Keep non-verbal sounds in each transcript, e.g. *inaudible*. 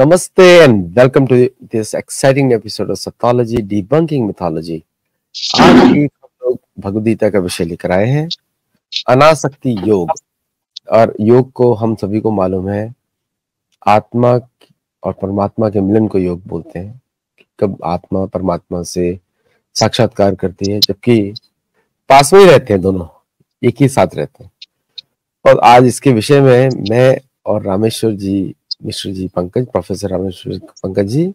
Namaste and welcome to this exciting episode of Sathology Debunking Mythology. आज हम लोग भगवदगीता का विषय लेकर आए हैं। अनासक्ति योग। और योग को हम सभी को मालूम है। आत्मा और परमात्मा के मिलन को योग बोलते हैं। कब आत्मा परमात्मा से साक्षात्कार करती है जबकि पास में ही रहते हैं दोनों। एक ही साथ रहते हैं। और आज इसके विषय में मैं और रामेश्वर जी मिश्र जी पंकज प्रोफेसर रामेश्वर पंकज जी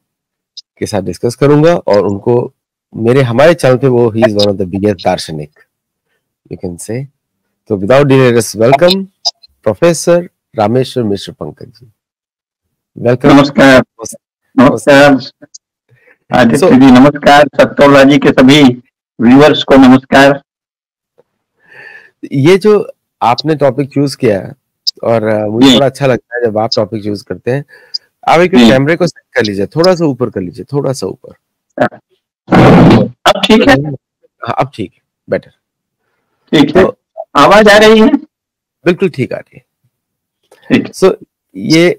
के साथ डिस्कस करूँगा और उनको मेरे हमारे चैनल पे वो ही is one of the biggest दार्शनिक यू कैन से तो without delays welcome professor Rameshwar Mishra Pankaj ji. Welcome नमस्कार. नमस्कार. आदित्य so, जी नमस्कार. सत्तोला जी के सभी व्यूअर्स को नमस्कार. ये जो आपने टॉपिक चूज़ किया है और मुझे बड़ा अच्छा लगता है जब आप टॉपिक चूज़ करते हैं। आप एक कैमरे को सेट कर लीजिए थोड़ा सा ऊपर कर लीजिए थोड़ा सा ऊपर। अब ठीक है? हाँ अब ठीक है बेटर ठीक तो आवाज़ आ रही है? बिल्कुल ठीक आ रही है। सो so, ये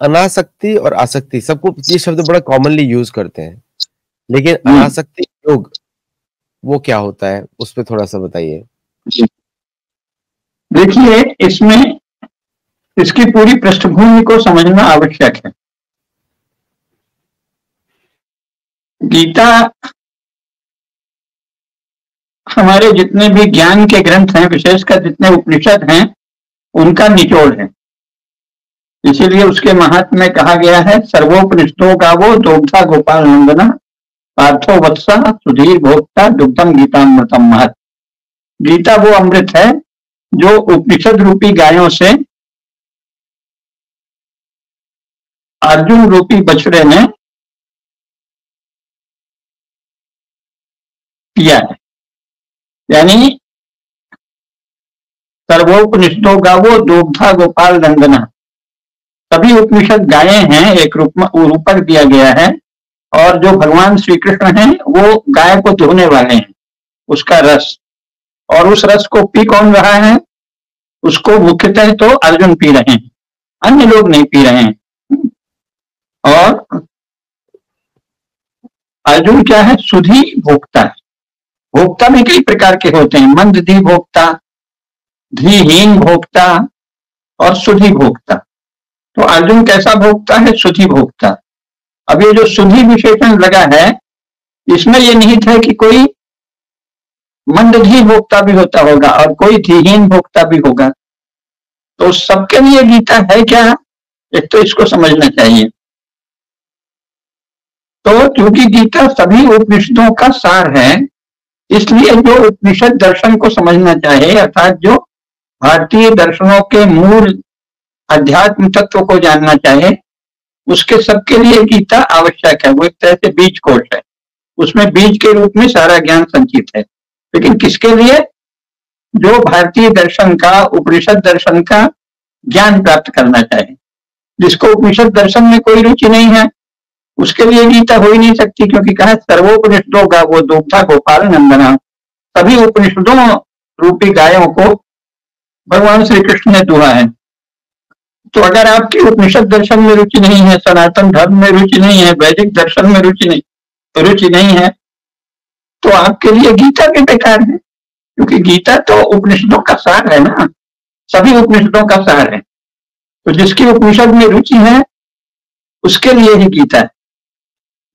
अनासक्ति और आसक्ति सबको ये शब्द बड़ा कॉमनली यूज़ करते हैं। लेकिन हम्म। अनासक्ति योग वो क्या होता है उस पर थोड़ा सा बताइए। देखिए, इसमें इसकी पूरी पृष्ठभूमि को समझना आवश्यक है। गीता हमारे जितने भी ज्ञान के ग्रंथ हैं, विशेषकर जितने उपनिषद हैं, उनका निचोड़ है। इसीलिए उसके महात्म में कहा गया है, सर्वोपनिषदों का वो दोग्धा गोपाल नंदना पार्थो वत्सा सुधीर भोक्ता दुग्धम गीतामृतम महत। गीता वो अमृत है जो उपनिषद रूपी गायों से अर्जुन रूपी बछड़े ने किया है। यानी सर्वोपनिषदों का वो दोग्धा गोपाल नंदना। सभी उपनिषद गाये हैं, एक रूप में रूपक दिया गया है, और जो भगवान श्री कृष्ण है, वो गाय को धोने वाले हैं, उसका रस। और उस रस को पी कौन रहा है? उसको मुख्यतः तो अर्जुन पी रहे हैं। अन्य लोग नहीं पी रहे हैं। और अर्जुन क्या है? सुधी भोक्ता है। भोक्ता में कई प्रकार के होते हैं। मंद धी भोक्ता, धीहीन भोक्ता और सुधी भोक्ता। तो अर्जुन कैसा भोक्ता है? सुधी भोक्ता। अब ये जो सुधी विशेषण लगा है, इसमें ये निहित है कि कोई मंदघी भोक्ता भी होता होगा और कोई धीहीन भोक्ता भी होगा। तो सबके लिए गीता है क्या? एक तो इसको समझना चाहिए। तो क्योंकि गीता सभी उपनिषदों का सार है, इसलिए जो उपनिषद दर्शन को समझना चाहे, अर्थात जो भारतीय दर्शनों के मूल अध्यात्म तत्व को जानना चाहे, उसके सबके लिए गीता आवश्यक है। वो एक तरह से बीज कोष है। उसमें बीज के रूप में सारा ज्ञान संचित है। लेकिन किसके लिए? जो भारतीय दर्शन का, उपनिषद दर्शन का ज्ञान प्राप्त करना चाहे। जिसको उपनिषद दर्शन में कोई रुचि नहीं है, उसके लिए गीता हो ही नहीं सकती, क्योंकि कहा, सर्वोपनिषदों का वो दोग्धा गोपाल नंदना। सभी उपनिषदों रूपी गायों को भगवान श्री कृष्ण ने दुआ है। तो अगर आपकी उपनिषद दर्शन में रुचि नहीं है, सनातन धर्म में रुचि नहीं है, वैदिक दर्शन में रुचि नहीं रुचि नहीं है तो आपके लिए गीता भी बेकार है, क्योंकि गीता तो उपनिषदों का सार है ना। सभी उपनिषदों का सार है। तो जिसकी उपनिषद में रुचि है, उसके लिए ही गीता है।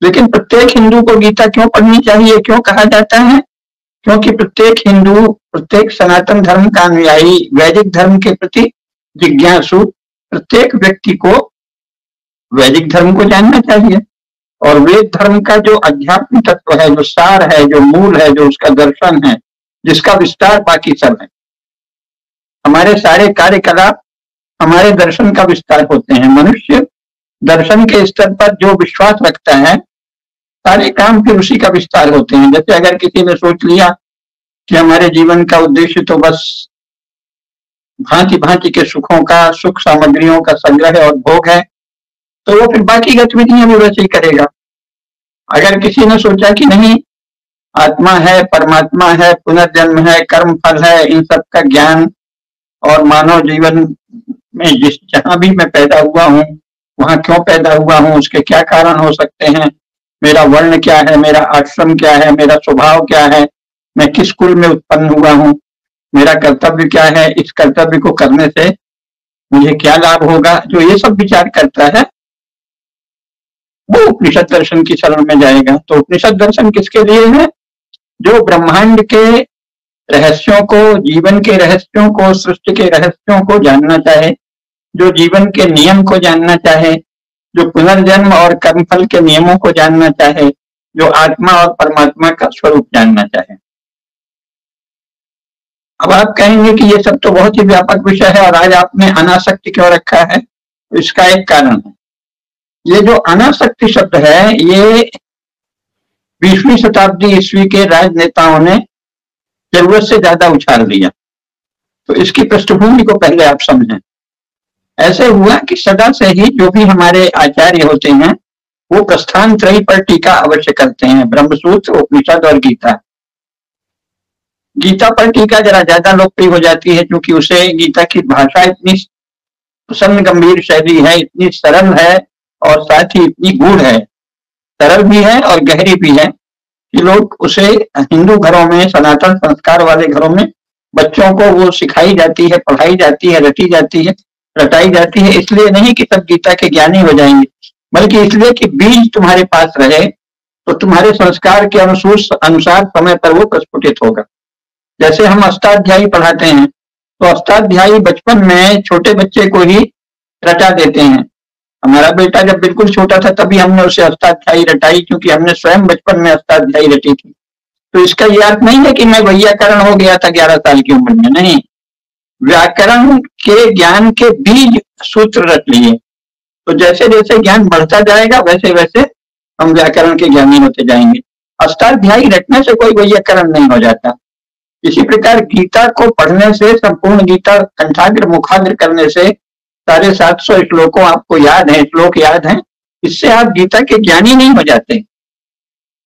लेकिन प्रत्येक हिंदू को गीता क्यों पढ़नी चाहिए, क्यों कहा जाता है? क्योंकि प्रत्येक हिंदू, प्रत्येक सनातन धर्म का अनुयायी, वैदिक धर्म के प्रति जिज्ञासु, प्रत्येक व्यक्ति को वैदिक धर्म को जानना चाहिए। और वेद धर्म का जो अध्यात्म तत्व है, जो सार है, जो मूल है, जो उसका दर्शन है, जिसका विस्तार बाकी सब है। हमारे सारे कार्यकलाप हमारे दर्शन का विस्तार होते हैं। मनुष्य दर्शन के स्तर पर जो विश्वास रखता है, सारे काम फिर उसी का विस्तार होते हैं। जैसे अगर किसी ने सोच लिया कि हमारे जीवन का उद्देश्य तो बस भांति भांति के सुखों का, सुख सामग्रियों का संग्रह और भोग है तो वो फिर बाकी गतिविधियाँ भी वैसे ही करेगा। अगर किसी ने सोचा कि नहीं, आत्मा है, परमात्मा है, पुनर्जन्म है, कर्म फल है, इन सब का ज्ञान और मानव जीवन में जिस जहाँ भी मैं पैदा हुआ हूँ, वहाँ क्यों पैदा हुआ हूँ, उसके क्या कारण हो सकते हैं? मेरा वर्ण क्या है? मेरा आश्रम क्या है? मेरा स्वभाव क्या है? मैं किस कुल में उत्पन्न हुआ हूँ? मेरा कर्तव्य क्या है? इस कर्तव्य को करने से मुझे क्या लाभ होगा? जो ये सब विचार करता है वो उपनिषद दर्शन की शरण में जाएगा। तो उपनिषद दर्शन किसके लिए है? जो ब्रह्मांड के रहस्यों को, जीवन के रहस्यों को, सृष्टि के रहस्यों को जानना चाहे, जो जीवन के नियम को जानना चाहे, जो पुनर्जन्म और कर्मफल के नियमों को जानना चाहे, जो आत्मा और परमात्मा का स्वरूप जानना चाहे। अब आप कहेंगे कि ये सब तो बहुत ही व्यापक विषय है और आज आपने अनासक्ति क्यों रखा है? इसका एक कारण है। ये जो अनासक्ति शब्द है, ये बीसवीं शताब्दी ईस्वी के राजनेताओं ने ज़रूरत से ज़्यादा उछाल दिया तो इसकी पृष्ठभूमि को पहले आप समझें। ऐसे हुआ कि सदा से ही जो भी हमारे आचार्य होते हैं, वो प्रस्थान त्रय पर टीका अवश्य करते हैं। ब्रह्मसूत्र, उपनिषद और गीता। गीता पर टीका जरा ज़्यादा लोकप्रिय हो जाती है क्योंकि उसे गीता की भाषा इतनी प्रसन्न, गंभीर शैली है, इतनी सरल है और साथ ही इतनी गूढ़ है सरल भी है और गहरी भी है कि लोग उसे हिंदू घरों में, सनातन संस्कार वाले घरों में बच्चों को वो सिखाई जाती है, पढ़ाई जाती है, रटी जाती है, रटाई जाती है, इसलिए नहीं कि सब गीता के ज्ञानी हो जाएँगे, बल्कि इसलिए कि बीज तुम्हारे पास रहे तो तुम्हारे संस्कार के अनुसूच अनुसार समय पर वो प्रस्फुटित होगा। जैसे हम अष्टाध्यायी पढ़ाते हैं तो अष्टाध्यायी बचपन में छोटे बच्चे को ही रटा देते हैं। हमारा बेटा जब बिल्कुल छोटा था, तभी हमने उसे अष्टाध्यायी रटाई, क्योंकि हमने स्वयं बचपन में अष्टाध्यायी रटी थी। तो इसका ये अर्थ नहीं है कि मैं वैयाकरण हो गया था ग्यारह साल की उम्र में, नहीं। व्याकरण के ज्ञान के बीज सूत्र रख लिए। तो जैसे जैसे ज्ञान बढ़ता जाएगा, वैसे वैसे हम व्याकरण के ज्ञानी होते जाएँगे। अष्टाध्यायी रटने से कोई वैयाकरण नहीं हो जाता। इसी प्रकार गीता को पढ़ने से, संपूर्ण गीता कंठाग्र, मुखाग्र करने से साढ़े सात सौ श्लोकों आपको याद है श्लोक याद है, इससे आप गीता के ज्ञानी नहीं हो जाते।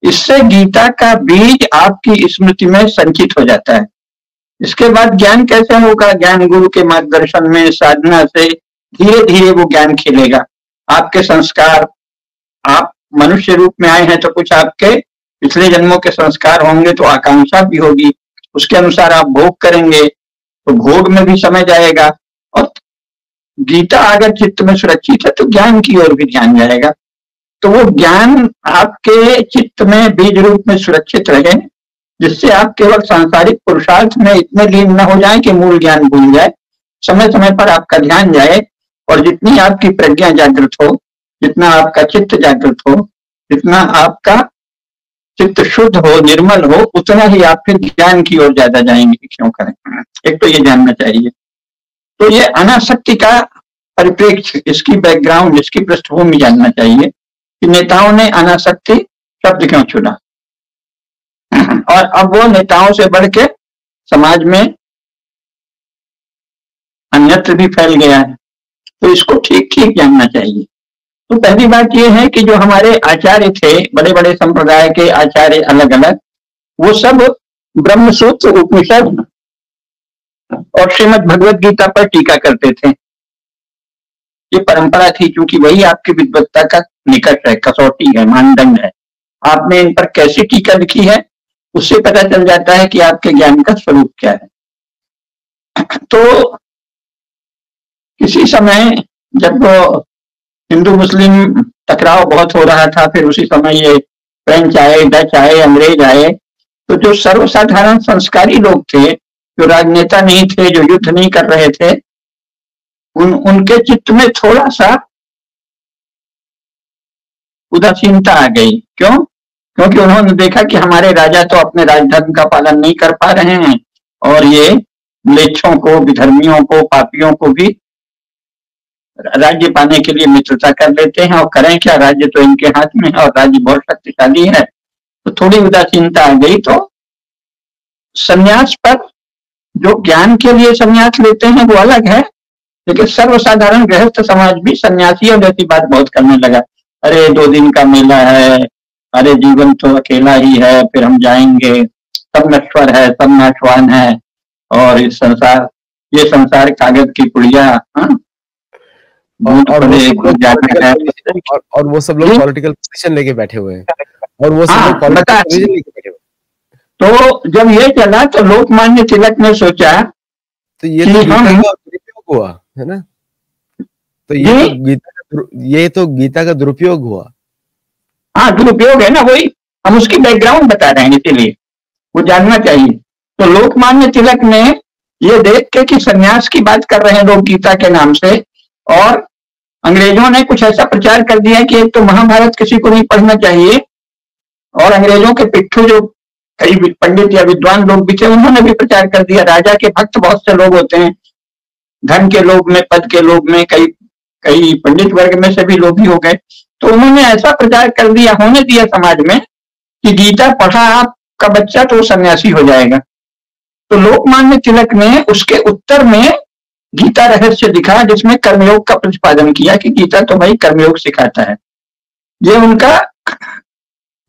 इससे गीता का बीज आपकी स्मृति में संचित हो जाता है। इसके बाद ज्ञान कैसे होगा? ज्ञान गुरु के मार्गदर्शन में, साधना से धीरे धीरे वो ज्ञान खिलेगा। आपके संस्कार, आप मनुष्य रूप में आए हैं तो कुछ आपके पिछले जन्मों के संस्कार होंगे तो आकांक्षा भी होगी। उसके अनुसार आप भोग करेंगे तो भोग में भी समय जाएगा। और गीता अगर चित्त में सुरक्षित है तो ज्ञान की ओर भी ध्यान जाएगा। तो वो ज्ञान आपके चित्त में बीज रूप में सुरक्षित रहे, जिससे आप केवल सांसारिक पुरुषार्थ में इतने लीन न हो जाए कि मूल ज्ञान भूल जाए। समय समय पर आपका ध्यान जाए और जितनी आपकी प्रज्ञा जागृत हो, जितना आपका चित्त जागृत हो, जितना आपका चित्त शुद्ध हो, निर्मल हो, उतना ही आप फिर ज्ञान की ओर ज़्यादा जाएँगे। क्यों करें? एक तो ये जानना चाहिए। तो ये अनाशक्ति का परिप्रेक्ष्य, इसकी बैकग्राउंड इसकी पृष्ठभूमि जानना चाहिए कि नेताओं ने अनाशक्ति शब्द क्यों चुना। और अब वो नेताओं से बढ़ के समाज में अन्यत्र भी फैल गया है। तो इसको ठीक ठीक जानना चाहिए। तो पहली बात यह है कि जो हमारे आचार्य थे बड़े बड़े संप्रदाय के आचार्य अलग अलग वो सब ब्रह्मसूत्र उपनिषद और श्रीमद भगवत गीता पर टीका करते थे। ये परंपरा थी क्योंकि वही आपकी विद्वत्ता का निकट है, कसौटी है, मानदंड है। आपने इन पर कैसी टीका लिखी है? उससे पता चल जाता है कि आपके ज्ञान का स्वरूप क्या है। तो किसी समय जब हिंदू मुस्लिम टकराव बहुत हो रहा था, फिर उसी समय ये फ्रेंच आए, डच आए, अंग्रेज़ आए तो जो सर्वसाधारण संस्कारी लोग थे जो राजनेता नहीं थे, जो युद्ध नहीं कर रहे थे, उन, उनके चित्त में थोड़ा सा उदासीनता आ गई। क्यों? क्योंकि उन्होंने देखा कि हमारे राजा तो अपने राजधर्म का पालन नहीं कर पा रहे हैं, और ये म्लेच्छों को, विधर्मियों को, पापियों को भी राज्य पाने के लिए मित्रता कर लेते हैं, और करें क्या? राज्य तो इनके हाथ में है, और राज्य बहुत शक्तिशाली है। तो थोड़ी उदासीनता आ गई तो संन्यास पर जो ज्ञान के लिए संन्यास लेते हैं वो अलग है। लेकिन सर्वसाधारण गृहस्थ समाज भी सन्यासियों जैसी बात बहुत करने लगा। अरे दो दिन का मेला है अरे जीवन तो अकेला ही है फिर हम जाएँगे। सब नश्वर है सब नाशवान है। और इस संसार ये संसार कागज़ की पुड़िया हाँ? और, और, और वो सब लोग पॉलिटिकल पोजीशन लेके बैठे हुए हैं। और वो सब हाँ, लोग पॉलिटिकल पोजीशन लेके बैठे हुए तो जब ये चला तो लोकमान्य तिलक ने सोचा तो ये तो गीता का दुरुपयोग हुआ है ना? तो ये तो गीता ये तो गीता का दुरुपयोग हुआ। हाँ दुरुपयोग है ना वही। हम उसकी बैकग्राउंड बता रहे हैं इसीलिए। वो जानना चाहिए। तो लोकमान्य तिलक ने ये देख के कि सन्यास की बात कर रहे हैं लोग गीता के नाम से और अंग्रेज़ों ने कुछ ऐसा प्रचार कर दिया कि एक तो महाभारत किसी को नहीं पढ़ना चाहिए और अंग्रेज़ों के पिट्ठू जो कई पंडित या विद्वान लोग भी थे, उन्होंने भी प्रचार कर दिया। राजा के भक्त बहुत से लोग होते हैं। धन के लोग में, पद के लोग में, कई कई पंडित वर्ग में से भी लोग ही गए। तो उन्होंने ऐसा प्रचार कर दिया, होने दिया समाज में कि गीता पढ़ा, आपका बच्चा तो सन्यासी हो जाएगा। तो लोकमान्य तिलक ने उसके उत्तर में गीता रहस्य लिखा, जिसमें कर्मयोग का प्रतिपादन किया कि गीता तो भाई कर्मयोग सिखाता है। ये उनका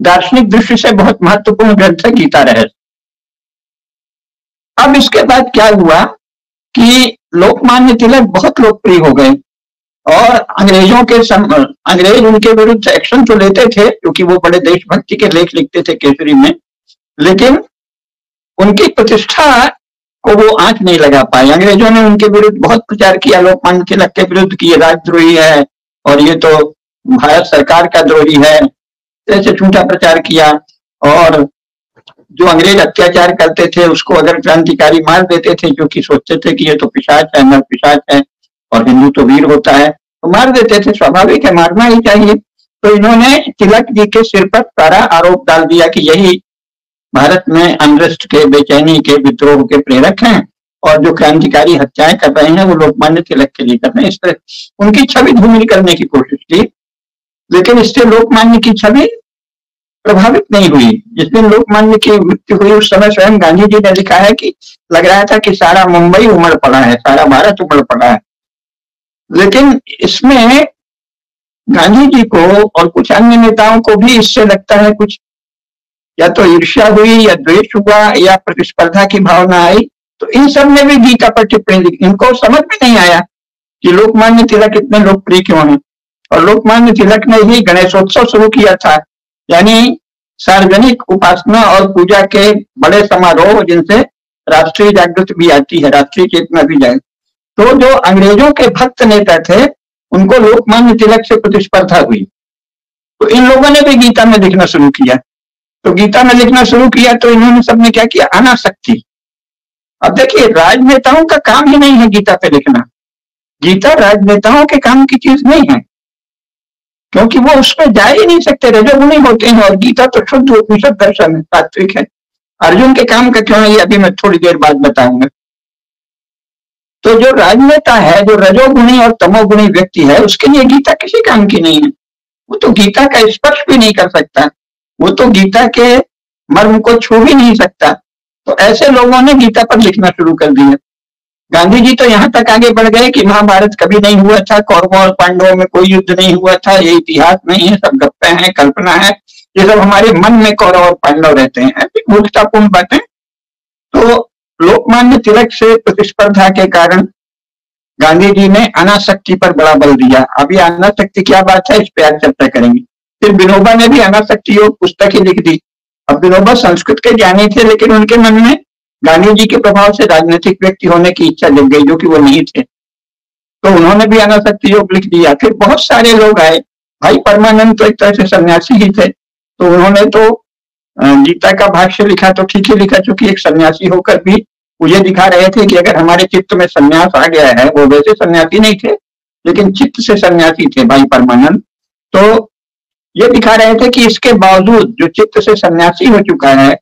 दार्शनिक दृष्टि से बहुत महत्वपूर्ण ग्रंथ है गीता रहस्य। अब इसके बाद क्या हुआ कि लोकमान्य तिलक बहुत लोकप्रिय हो गए और अंग्रेज़ों के सम, अंग्रेज़ उनके विरुद्ध एक्शन तो लेते थे क्योंकि वो बड़े देशभक्ति के लेख लिखते थे केसरी में लेकिन उनकी प्रतिष्ठा को वो आँच नहीं लगा पाए। अंग्रेज़ों ने उनके विरुद्ध बहुत प्रचार किया लोकमान्य तिलक के विरुद्ध की राजद्रोही है और ये तो भारत सरकार का द्रोही है ऐसे झूठा प्रचार किया और जो अंग्रेज़ अत्याचार करते थे, उसको अगर क्रांतिकारी मार देते थे क्योंकि सोचते थे कि ये तो पिशाच है नर पिशाच है और हिंदू तो वीर होता है तो मार देते थे, स्वाभाविक है, मारना ही चाहिए। तो इन्होंने तिलक जी के सिर पर सारा आरोप डाल दिया कि यही भारत में अनरेस्ट के, बेचैनी के, विद्रोह के प्रेरक हैं और जो क्रांतिकारी हत्याएँ कर रहे हैं, वो लोकमान्य तिलक के लिए कर रहे हैं। इस तरह उनकी छवि धूमिल करने की कोशिश की। लेकिन इससे लोकमान्य की छवि प्रभावित नहीं हुई। जिस दिन लोकमान्य की मृत्यु हुई, उस समय स्वयं गांधी जी ने लिखा है कि लग रहा था कि सारा मुंबई उमड़ पड़ा है, सारा भारत उमड़ पड़ा है। लेकिन इसमें गांधी जी को और कुछ अन्य नेताओं को भी इससे लगता है कुछ, या तो ईर्ष्या हुई, या द्वेष हुआ, या प्रतिस्पर्धा की भावना आई तो इन सबने भी गीता पर टिप्पणी लिखी। इनको समझ में नहीं आया कि लोकमान्य तिलक इतने लोकप्रिय क्यों है। और लोकमान्य तिलक ने ही गणेशोत्सव शुरू किया था, यानी सार्वजनिक उपासना और पूजा के बड़े समारोह जिनसे राष्ट्रीय जागृति भी आती है, राष्ट्रीय चेतना भी जाए। तो जो अंग्रेज़ों के भक्त नेता थे, उनको लोकमान्य तिलक से प्रतिस्पर्धा हुई। तो इन लोगों ने भी गीता में लिखना शुरू किया। तो गीता में लिखना शुरू किया तो इन्होंने सबने क्या किया? अनाशक्ति अब देखिए, राजनेताओं का काम ही नहीं है गीता पे लिखना। गीता राजनेताओं के काम की चीज़ नहीं है। क्योंकि वो उसमें जा ही नहीं सकते रजोगुणी होते हैं और गीता तो शुद्ध उपनिषद दर्शन है सात्विक है। अर्जुन के काम का क्यों है, ये अभी मैं थोड़ी देर बाद बताऊँगा। तो जो राजनेता है, जो रजोगुणी और तमोगुणी व्यक्ति है, उसके लिए गीता किसी काम की नहीं है। वो तो गीता का स्पर्श भी नहीं कर सकता। वो तो गीता के मर्म को छू भी नहीं सकता। तो ऐसे लोगों ने गीता पर लिखना शुरू कर दिया। गांधी जी तो यहाँ तक आगे बढ़ गए कि महाभारत कभी नहीं हुआ था, कौरवों और पांडवों में कोई युद्ध नहीं हुआ था, ये इतिहास नहीं है, सब गप्पे हैं, कल्पना है। ये सब हमारे मन में कौरव और पांडव रहते हैं मूर्खतापूर्ण बातें। तो लोकमान्य तिलक से प्रतिस्पर्धा के कारण गांधी जी ने अनाशक्ति पर बड़ा बल दिया। अभी अनाशक्ति क्या बात है, इस पर आज चर्चा करेंगे। फिर विनोबा ने भी अनाशक्ति योग पुस्तक ही लिख दी। अब विनोबा संस्कृत के ज्ञानी थे, लेकिन उनके मन में गांधी जी के प्रभाव से राजनीतिक व्यक्ति होने की इच्छा जग गई, जो कि वो नहीं थे। तो उन्होंने भी अनाशक्ति योग लिख दिया फिर बहुत सारे लोग आए, भाई परमानंद तो एक तरह से सन्यासी ही थे। तो उन्होंने तो गीता का भाष्य लिखा तो ठीक ही लिखा, चूँकि एक सन्यासी होकर भी मुझे दिखा रहे थे कि अगर हमारे चित्त में सन्यास आ गया है, वो वैसे सन्यासी नहीं थे, लेकिन चित्त से सन्यासी थे भाई परमानंद। तो ये दिखा रहे थे कि इसके बावजूद जो चित्त से सन्यासी हो चुका है,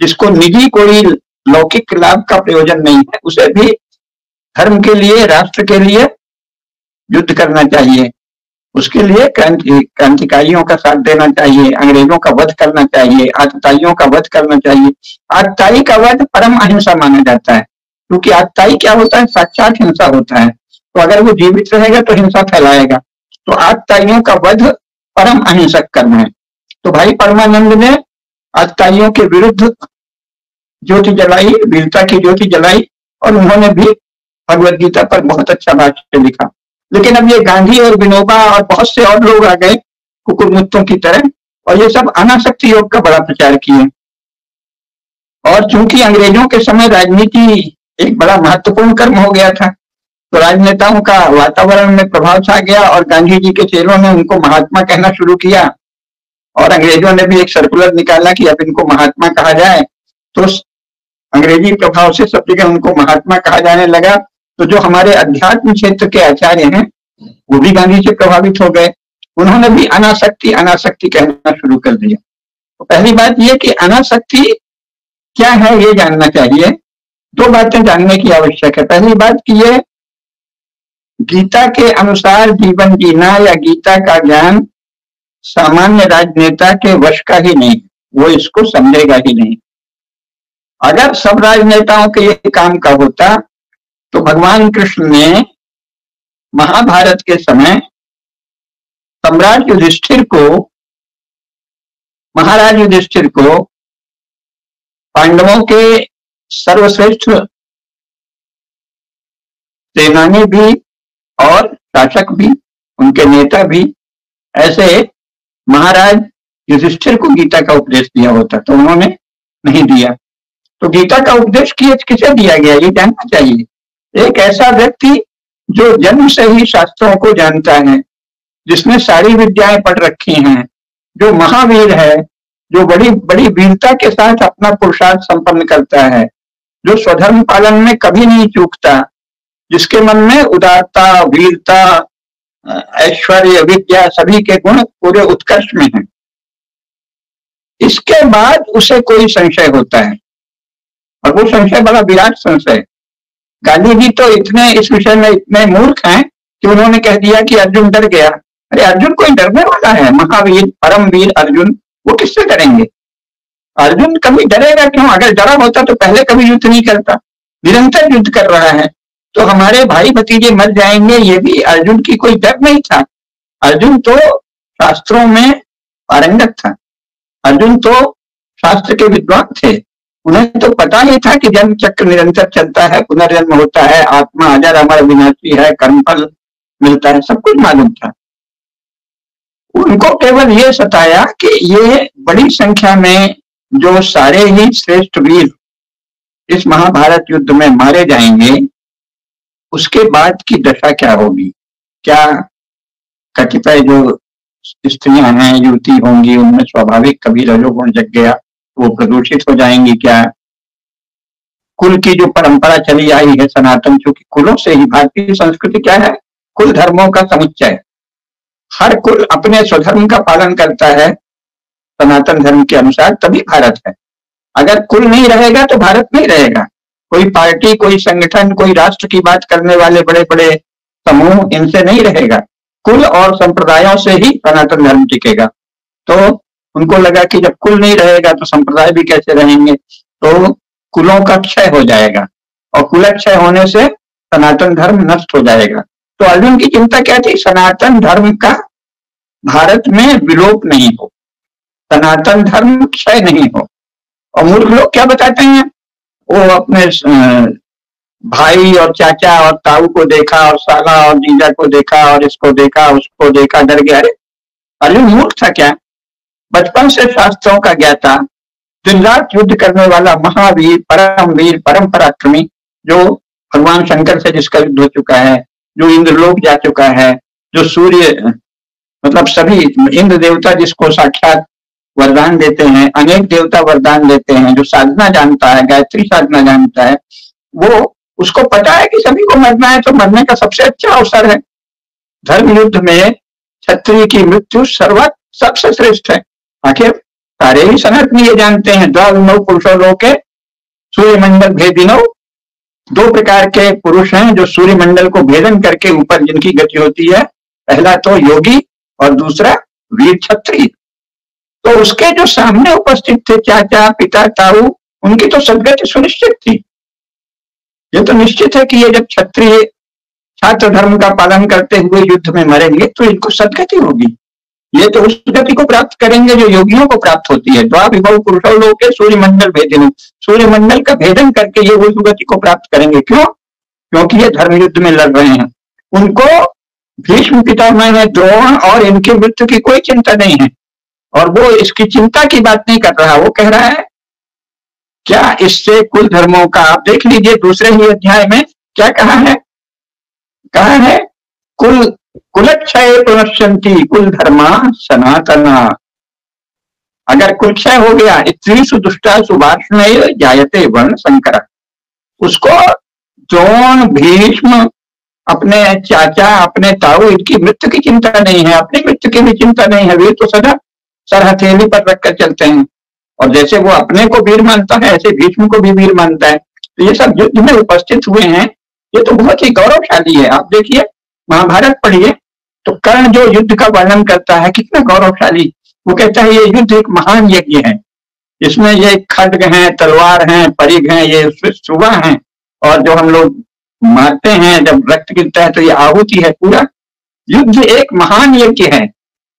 जिसको निजी कोई लौकिक लाभ का प्रयोजन नहीं है। उसे भी धर्म के लिए, राष्ट्र के लिए युद्ध करना चाहिए। उसके लिए क्रांति, क्रांतिकारियों का साथ देना चाहिए, अंग्रेज़ों का वध करना चाहिए, आतताइयों का वध करना चाहिए। आतताई का वध परम अहिंसा माना जाता है, क्योंकि आतताई क्या होता है? साक्षात हिंसा होता है। तो अगर वो जीवित रहेगा तो हिंसा फैलाएगा। तो आतताइयों का वध परम अहिंसक कर्म है। तो भाई परमानंद ने आतताइयों के विरुद्ध ज्योति जलाई, वीरता की ज्योति जलाई, और उन्होंने भी भगवत गीता पर बहुत अच्छा भाष्य लिखा। लेकिन अब ये गांधी और विनोबा और बहुत से और लोग आ गए कुकुरमुत्तों की तरह, और ये सब अनाशक्ति योग का बड़ा प्रचार किए। और चूँकि अंग्रेज़ों के समय राजनीति एक बड़ा महत्वपूर्ण कर्म हो गया था तो राजनेताओं का वातावरण में प्रभाव छा गया, और गांधी जी के चेलों ने उनको महात्मा कहना शुरू किया, और अंग्रेज़ों ने भी एक सर्कुलर निकाला कि अब इनको महात्मा कहा जाए तो अंग्रेज़ी प्रभाव से सब जगह उनको महात्मा कहा जाने लगा। तो जो हमारे अध्यात्म क्षेत्र के आचार्य हैं, वो भी गांधी से प्रभावित हो गए। उन्होंने भी अनासक्ति अनासक्ति कहना शुरू कर दिया। तो पहली बात यह कि अनासक्ति क्या है, ये जानना चाहिए। दो बातें जानने की आवश्यक है। पहली बात की ये गीता के अनुसार जीवन जीना या गीता का ज्ञान सामान्य राजनेता के वश का ही नहीं, वो इसको समझेगा ही नहीं। अगर सब राजनेताओं के ये काम का होता तो भगवान कृष्ण ने महाभारत के समय सम्राट युधिष्ठिर को, महाराज युधिष्ठिर को पांडवों के सर्वश्रेष्ठ सेनानी भी और शासक भी, उनके नेता भी, ऐसे महाराज युधिष्ठिर को गीता का उपदेश दिया होता तो उन्होंने नहीं दिया। तो गीता का उपदेश किसे दिया गया? ये जानना चाहिए। एक ऐसा व्यक्ति जो जन्म से ही शास्त्रों को जानता है, जिसने सारी विद्याएँ पढ़ रखी हैं, जो महावीर है, जो बड़ी बड़ी वीरता के साथ अपना पुरुषार्थ संपन्न करता है, जो स्वधर्म पालन में कभी नहीं चूकता, जिसके मन में उदारता, वीरता, ऐश्वर्य, विद्या सभी के गुण पूरे उत्कर्ष में हैं। इसके बाद उसे कोई संशय होता है। और वो संशय बड़ा विराट संशय गांधी जी तो इतने, इस विषय में इतने मूर्ख हैं कि उन्होंने कह दिया कि अर्जुन डर गया। अरे अर्जुन कोई डरने वाला है? महावीर, परमवीर अर्जुन, वो किससे डरेंगे? अर्जुन कभी डरेगा क्यों? अगर डरा होता तो पहले कभी युद्ध नहीं करता। निरंतर युद्ध कर रहा है। तो हमारे भाई भतीजे मर जाएँगे, ये भी अर्जुन की कोई डर नहीं था। अर्जुन तो शास्त्रों में पारंगत था। अर्जुन तो शास्त्र के विद्वान थे। उन्हें तो पता ही था कि जन्म चक्र निरंतर चलता है, पुनर्जन्म होता है, आत्मा अजर अमर विनाशी है कर्मफल मिलता है, सब कुछ मालूम था। उनको केवल ये सताया कि ये बड़ी संख्या में जो सारे ही श्रेष्ठ वीर इस महाभारत युद्ध में मारे जाएँगे, उसके बाद की दशा क्या होगी? क्या कतिपय जो स्त्रियाँ हैं, युवती होंगी, उनमें स्वाभाविक कभी रजोगुण जग गया वो प्रदूषित हो जाएँगी क्या? कुल की जो परंपरा चली आई है सनातन, चूँकि कुलों से ही भारतीय संस्कृति क्या है? कुल धर्मों का समुच्चय। हर कुल अपने स्वधर्म का पालन करता है, सनातन धर्म के अनुसार, तभी भारत है। अगर कुल नहीं रहेगा तो भारत नहीं रहेगा। कोई पार्टी, कोई संगठन, कोई राष्ट्र की बात करने वाले बड़े बड़े समूह, इनसे नहीं रहेगा। कुल और संप्रदायों से ही सनातन धर्म टिकेगा। तो उनको लगा कि जब कुल नहीं रहेगा तो संप्रदाय भी कैसे रहेंगे? तो कुलों का क्षय हो जाएगा और कुल क्षय होने से सनातन धर्म नष्ट हो जाएगा। तो अर्जुन की चिंता क्या थी? सनातन धर्म का भारत में विलोप नहीं हो। सनातन धर्म क्षय नहीं हो। और मूर्ख लोग क्या बताते हैं? वो अपने भाई और चाचा और ताऊ को देखा और साला और जीजा को देखा और इसको देखा, उसको देखा, डर गया। अरे, अर्जुन मूर्ख था क्या? बचपन से शास्त्रों का ज्ञाता दिन रात युद्ध करने वाला महावीर परम वीर परम पराक्रमी जो भगवान शंकर से जिसका युद्ध हो चुका है, जो इंद्रलोक जा चुका है, जो सूर्य मतलब सभी इंद्र देवता जिसको साक्षात वरदान देते हैं, अनेक देवता वरदान देते हैं, जो साधना जानता है, गायत्री साधना जानता है, वो उसको पता है कि सभी को मरना है तो मरने का सबसे अच्छा अवसर है। धर्म युद्ध में क्षत्रिय की मृत्यु सर्वत सबसे श्रेष्ठ है। आखिर सारे ही सनत में ये जानते हैं द्वाविनव पुरुषों लोग के सूर्यमंडल भेदिनो दो प्रकार के पुरुष हैं जो सूर्यमंडल को भेदन करके ऊपर जिनकी गति होती है, पहला तो योगी और दूसरा वीर छत्री तो उसके जो सामने उपस्थित थे चाचा, पिता, ताऊ, उनकी तो सदगति सुनिश्चित थी। ये तो निश्चित है कि ये जब क्षत्रिय छात्र धर्म का पालन करते हुए युद्ध में मरेंगे तो इनको सदगति होगी। ये तो उस गति को प्राप्त करेंगे जो योगियों को प्राप्त होती है। द्वा विभव पुरुषो लोग के सूर्यमंडल भेदन। सूर्यमंडल का भेदन करके ये उस गति को प्राप्त करेंगे। क्यों? क्योंकि ये धर्म युद्ध में लड़ रहे हैं। उनको भीष्म पितामह है द्रोण और इनकी मृत्यु की कोई चिंता नहीं है। और वो इसकी चिंता की बात नहीं कर रहा। वो कह रहा है, क्या इससे कुल धर्मों का आप देख लीजिए दूसरे ही अध्याय में क्या कहा है? कहा है, कुल कुलक्षय पुनश्यंती कुल धर्मा सनातना। अगर कुलक्षय हो गया स्त्री सुदुष्टा सुभाषण जायते वर्ण संकर उसको द्रोण भीष्म अपने चाचा, अपने ताऊ, इनकी मृत्यु की चिंता नहीं है, अपनी मृत्यु की भी चिंता नहीं है, वे तो सदा सर हथेली पर रखकर चलते हैं। और जैसे वो अपने को वीर मानता है, ऐसे भीष्म को भी वीर मानता है। तो ये सब युद्ध में उपस्थित हुए हैं। ये तो बहुत ही गौरवशाली है। आप देखिए महाभारत पढ़िए तो कर्ण जो युद्ध का वर्णन करता है कितना गौरवशाली। वो कहता है ये युद्ध एक महान यज्ञ है। इसमें ये खड्ग हैं तलवार हैं परिघ हैं ये सुबह हैं और जो हम लोग मारते हैं जब रक्त गिरता है तो ये आहुति है पूरा। युद्ध एक महान यज्ञ है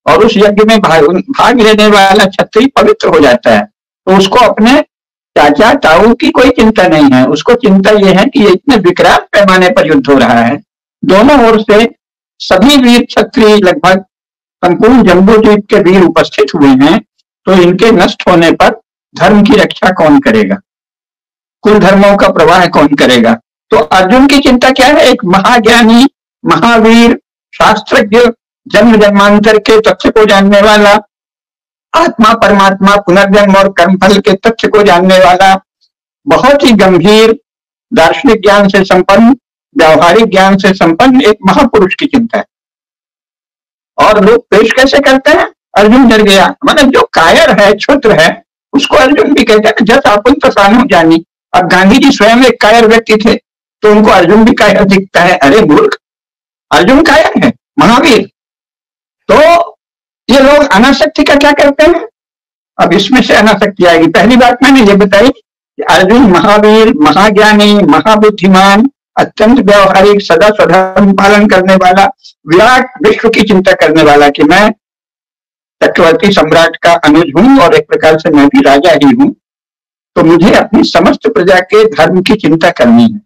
और उस यज्ञ में भाग, लेने वाला क्षत्रिय पवित्र हो जाता है। तो उसको अपने चाचा ताऊ की कोई चिंता नहीं है। उसको चिंता यह है कि ये इतने विकराल पैमाने पर युद्ध हो रहा है। दोनों ओर से सभी वीर क्षत्रिय लगभग संपूर्ण जम्बू द्वीप के वीर उपस्थित हुए हैं तो इनके नष्ट होने पर धर्म की रक्षा कौन करेगा? कुल धर्मों का प्रवाह कौन करेगा? तो अर्जुन की चिंता क्या है? एक महाज्ञानी, महावीर, शास्त्रज्ञ, जन्म जन्मांतर के तथ्य को जानने वाला, आत्मा परमात्मा पुनर्जन्म और कर्मफल के तथ्य को जानने वाला, बहुत ही गंभीर, दार्शनिक ज्ञान से संपन्न व्यावहारिक ज्ञान से संपन्न एक महापुरुष की चिंता है। और लोग पेश कैसे करते हैं? अर्जुन डर गया। मतलब जो कायर है, क्षुद्र है, उसको अर्जुन भी कहते हैं जस अपन तो सानू जानी। अब गांधी जी स्वयं एक कायर व्यक्ति थे तो उनको अर्जुन भी कायर दिखता है। अरे मूर्ख, अर्जुन कायर है, महावीर। तो ये लोग अनाशक्ति का क्या करते हैं? अब इसमें से अनाशक्ति आएगी। पहली बात मैंने ये बताई कि अर्जुन महावीर, महाज्ञानी, महाबुद्धिमान अत्यंत व्यवहारिक सदा स्वधर्म पालन करने वाला विराट विश्व की चिंता करने वाला कि मैं चक्रवर्ती सम्राट का अनुज हूँ और एक प्रकार से मैं भी राजा ही हूँ तो मुझे अपनी समस्त प्रजा के धर्म की चिंता करनी है।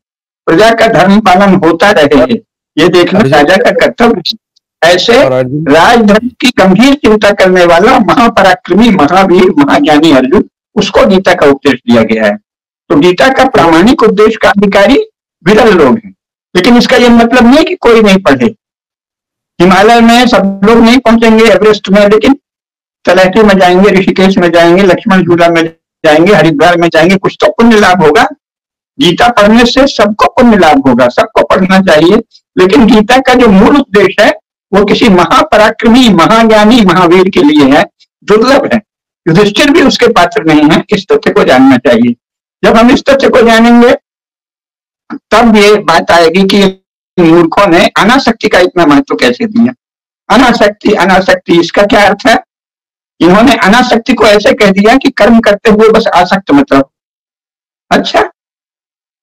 प्रजा का धर्म पालन होता रहे ये देखना राजा का कर्तव्य ऐसे राजधर्म की गंभीर चिंता करने वाला महापराक्रमी महावीर महाज्ञानी अर्जुन उसको गीता का उपदेश दिया गया है। तो गीता का प्रामाणिक उपदेश का अधिकारी विरल लोग हैं। लेकिन इसका यह मतलब नहीं कि कोई नहीं पढ़े। हिमालय में सब लोग नहीं पहुँचेंगे, एवरेस्ट में, लेकिन तलहटी में जाएँगे, ऋषिकेश में जाएँगे लक्ष्मण झूला में जाएँगे, हरिद्वार में जाएँगे, कुछ तो पुण्य लाभ होगा। गीता पढ़ने से सबको पुण्य लाभ होगा, सबको पढ़ना चाहिए। लेकिन गीता का जो मूल उद्देश्य है, वो किसी महापराक्रमी, महाज्ञानी, महावीर के लिए है, दुर्लभ है। युधिष्ठिर भी उसके पात्र नहीं है, इस तथ्य को जानना चाहिए। जब हम इस तथ्य को जानेंगे तब ये बात आएगी कि मूर्खों ने अनाशक्ति का इतना महत्व कैसे दिया? अनाशक्ति अनाशक्ति इसका क्या अर्थ है? इन्होंने अनाशक्ति को ऐसे कह दिया कि कर्म करते हुए बस आसक्त मतलब अच्छा?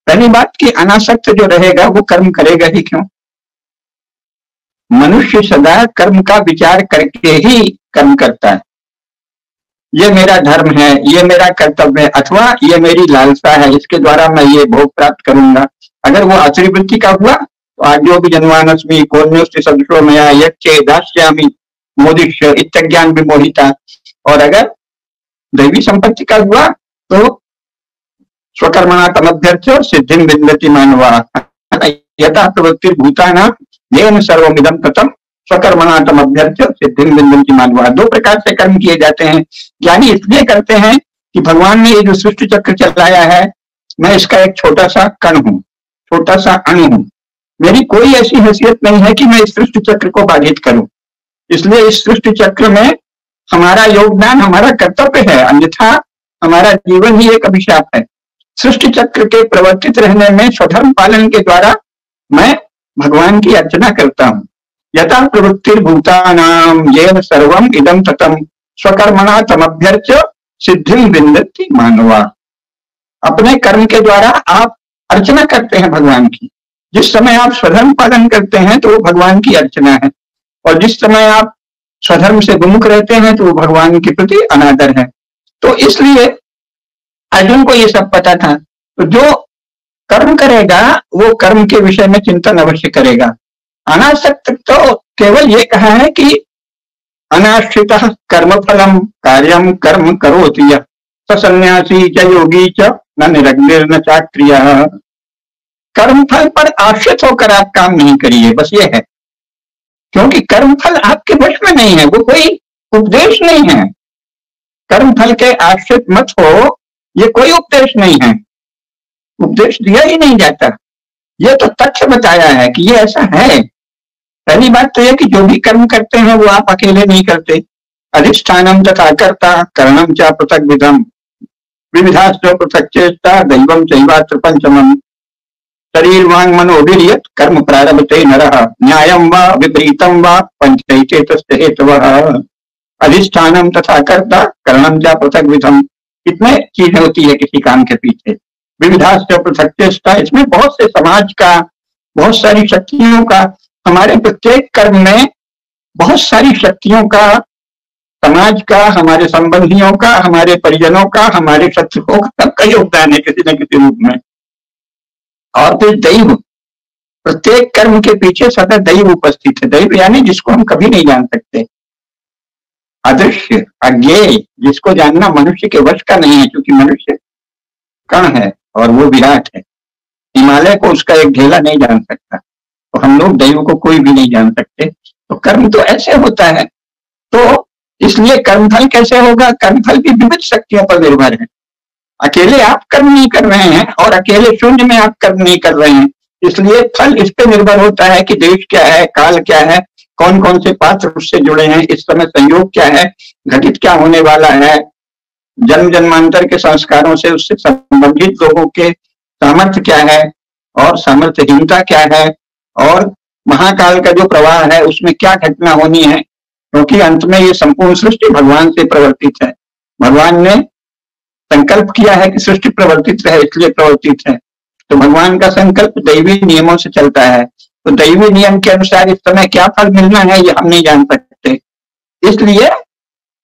पहली बात कि अनासक्त जो रहेगा, वो कर्म करेगा ही क्यों? मनुष्य सदा कर्म का विचार करके ही कर्म करता है। ये मेरा धर्म है, ये मेरा कर्तव्य है, अथवा ये मेरी लालसा है, इसके द्वारा मैं ये भोग प्राप्त करूँगा। अगर वो आश्री वृत्ति का हुआ तो आज्ञो भी जन्मानस्मी, कौन्योस्ति सदृशो मया यक्षे दास्यामी, मोदिष्य, इत्यज्ञान भी मोहिता और अगर दैवी संपत्ति का हुआ तो स्वकर्मणा तमभ्यर्थ सिद्धि विन्दति मानवा। यथा प्रवृत्ति भूताना येन सर्वमिदम ततम। स्वकर्मणा तमभ्यर्थ सिद्धि की मानवा दो प्रकार से कर्म किए जाते हैं। ज्ञानी इसलिए करते हैं कि भगवान ने ये जो सृष्टि चक्र चलाया है, मैं इसका एक छोटा सा कण हूँ छोटा सा अणु हूँ। मेरी कोई ऐसी हैसियत नहीं है कि मैं इस सृष्टि चक्र को बाधित करूँ। इसलिए इस सृष्टि चक्र में हमारा योगदान, हमारा कर्तव्य है, अन्यथा हमारा जीवन ही एक अभिशाप है। सृष्टि चक्र के प्रवर्तित रहने में स्वधर्म पालन के द्वारा मैं भगवान की अर्चना करता हूँ। यथा प्रवृत्ति भूतानाम ये सर्वम इदम ततम स्वकर्मणा तमभ्यर्च सिद्धि विन्दति मानवा। अपने कर्म के द्वारा आप अर्चना करते हैं भगवान की। जिस समय आप स्वधर्म पालन करते हैं तो वो भगवान की अर्चना है। और जिस समय आप स्वधर्म से विमुख रहते हैं तो वो भगवान के प्रति अनादर है। तो इसलिए अर्जुन को ये सब पता था। तो जो कर्म करेगा, वो कर्म के विषय में चिंतन अवश्य करेगा। अनासक्त तो केवल ये कहा है कि अनाश्रित कर्म फलम कार्यम कर्म करो सन्यासी च योगी च न निरग्निर न चाक्रिय। कर्म फल पर आश्रित होकर आप काम नहीं करिए, बस ये है। क्योंकि कर्म फल आपके वश में नहीं है, वो कोई उपदेश नहीं है। कर्म फल के आश्रित मत हो, ये कोई उपदेश नहीं है। उपदेश दिया ही नहीं जाता। ये तो तथ्य बताया है कि ये ऐसा है। पहली बात तो यह कि जो भी कर्म करते हैं, वो आप अकेले नहीं करते। अधिष्ठानम तथा कर्ता, कर्णम चा पृथक विधम विविधास्त्र पृथक चेष्टा दैवम चैवात्र पंचमम शरीर वांग मनोवीरियत कर्म प्रारभते नर। न्यायम व विपरीतम व पंचैते हेतु अधिष्ठानम तथा कर्ता कर्णम चा पृथक विधम कितने चीज़ें होती है किसी काम के पीछे। विविधास्त्र पृथक चेष्टा इसमें बहुत से समाज का, बहुत सारी शक्तियों का हमारे प्रत्येक कर्म में बहुत सारी शक्तियों का, समाज का, हमारे संबंधियों का, हमारे परिजनों का, हमारे शत्रुओं का सबका योगदान है किसी न किसी रूप में। और फिर दैव। प्रत्येक कर्म के पीछे सदा दैव उपस्थित है। दैव यानी जिसको हम कभी नहीं जान सकते। अदृश्य, अज्ञेय, जिसको जानना मनुष्य के वश का नहीं है, क्योंकि मनुष्य कण है और वो विराट है। हिमालय को उसका एक ढेला नहीं जान सकता। तो हम लोग दैव को कोई भी नहीं जान सकते। तो कर्म तो ऐसे होता है। तो इसलिए कर्मफल कैसे होगा? कर्मफल भी विविध शक्तियों पर निर्भर है। अकेले आप कर्म नहीं कर रहे हैं और अकेले शून्य में आप कर्म नहीं कर रहे हैं। इसलिए फल इस पे निर्भर होता है कि देश क्या है, काल क्या है कौन कौन से पात्र उससे जुड़े हैं, इस समय संयोग क्या है, घटित क्या होने वाला है, जन्म जन्मांतर के संस्कारों से उससे संबंधित लोगों के सामर्थ्य क्या है और सामर्थ्यहीनता क्या है और महाकाल का जो प्रवाह है, उसमें क्या घटना होनी है? क्योंकि अंत में ये संपूर्ण सृष्टि भगवान से प्रवर्तित है। भगवान ने संकल्प किया है कि सृष्टि प्रवर्तित रहे, इसलिए प्रवर्तित है। तो भगवान का संकल्प दैवी नियमों से चलता है। तो दैवी नियम के अनुसार इस समय क्या फल मिलना है, ये हम नहीं जान सकते। इसलिए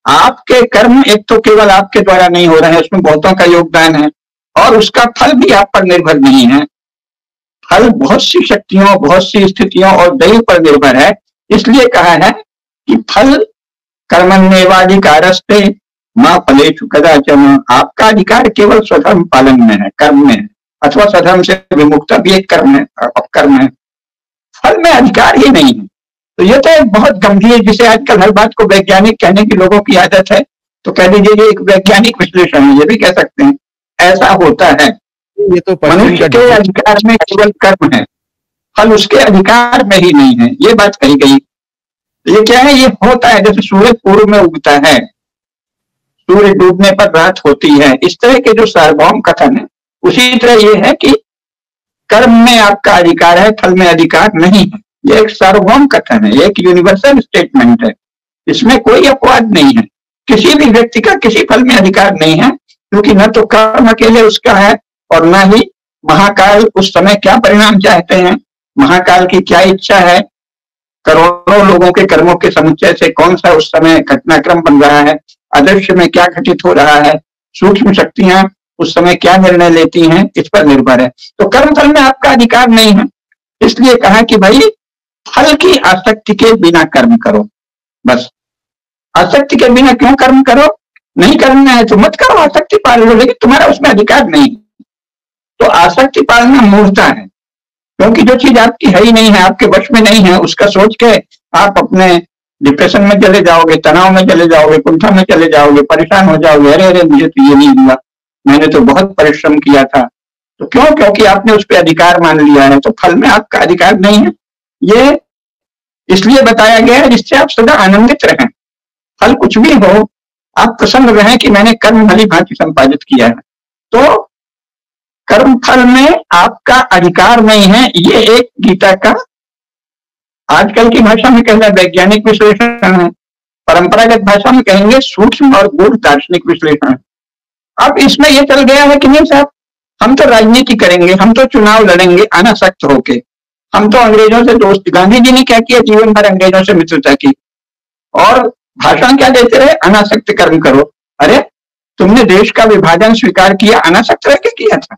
आपके कर्म एक तो केवल आपके द्वारा नहीं हो रहे हैं, उसमें बहुतों का योगदान है, और उसका फल भी आप पर निर्भर नहीं है। फल बहुत सी शक्तियों, बहुत सी स्थितियों और दैव पर निर्भर है। इसलिए कहा है कि फल कर्मण्यवाधिकारस्ते माँ फले कदाचन। आपका अधिकार केवल स्वधर्म पालन में है, कर्म में है, अथवा स्वधर्म से विमुक्ता भी एक कर्म है, अपकर्म है। फल में अधिकार ही नहीं है। तो ये तो एक बहुत गंभीर, जिसे आजकल हर बात को वैज्ञानिक कहने की लोगों की आदत है तो कह दीजिए ये एक वैज्ञानिक विश्लेषण है, ये भी कह सकते हैं। ऐसा होता है। ये तो मनुष्य के अधिकार में केवल कर्म है। फल उसके अधिकार में ही नहीं है। ये बात कही गई। ये क्या है? ये होता है। जैसे सूर्य पूर्व में उगता है सूर्य डूबने पर रात होती है। इस तरह के जो सार्वभौम कथन है उसी तरह ये है कि कर्म में आपका अधिकार है फल में अधिकार नहीं है। ये एक सार्वभौम कथन है। एक यूनिवर्सल स्टेटमेंट है। इसमें कोई अपवाद नहीं है। किसी भी व्यक्ति का किसी फल में अधिकार नहीं है क्योंकि न तो कर्म अकेले उसका है और न ही महाकाल उस समय क्या परिणाम चाहते हैं? महाकाल की क्या इच्छा है? करोड़ों लोगों के कर्मों के समुच्चय से कौन सा उस समय घटनाक्रम बन रहा है? अदृश्य में क्या घटित हो रहा है? सूक्ष्म शक्तियाँ उस समय क्या निर्णय लेती हैं? इस पर निर्भर है। तो कर्म फल में आपका अधिकार नहीं है। इसलिए कहा कि भाई, फल की आसक्ति के बिना कर्म करो। बस। आसक्ति के बिना क्यों कर्म करो? नहीं करना है तो मत करो, आसक्ति पाल लो, लेकिन तुम्हारा उसमें अधिकार नहीं तो आसक्ति पालना मूर्ता है। क्योंकि जो चीज़ आपकी है ही नहीं है, आपके वश में नहीं है, उसका सोच के आप अपने डिप्रेशन में चले जाओगे, तनाव में चले जाओगे, कुंठा में चले जाओगे, परेशान हो जाओगे, अरे अरे, मुझे तो ये नहीं हुआ। मैंने तो बहुत परिश्रम किया था। तो क्यों? क्योंकि आपने उस पर अधिकार मान लिया है तो फल में आपका अधिकार नहीं है। ये इसलिए बताया गया है जिससे आप सदा आनंदित रहें। फल कुछ भी हो, आप प्रसन्न रहें कि मैंने कर्म भली भांति संपादित किया है। तो कर्म फल में आपका अधिकार नहीं है। ये एक गीता का आजकल की भाषा में कहना वैज्ञानिक विश्लेषण है। परंपरागत भाषा में कहेंगे, सूक्ष्म और गूढ़ दार्शनिक विश्लेषण अब इसमें यह चल गया है कि नहीं साहब, हम तो राजनीति करेंगे, हम तो चुनाव लड़ेंगे अनासक्त होके। हम तो अंग्रेज़ों से दोस्त गांधी जी ने क्या किया, जीवन भर अंग्रेज़ों से मित्रता की। और भाषण क्या देते रहे, अनासक्त कर्म करो। अरे, तुमने देश का विभाजन स्वीकार किया, अनासक्त रह के किया था।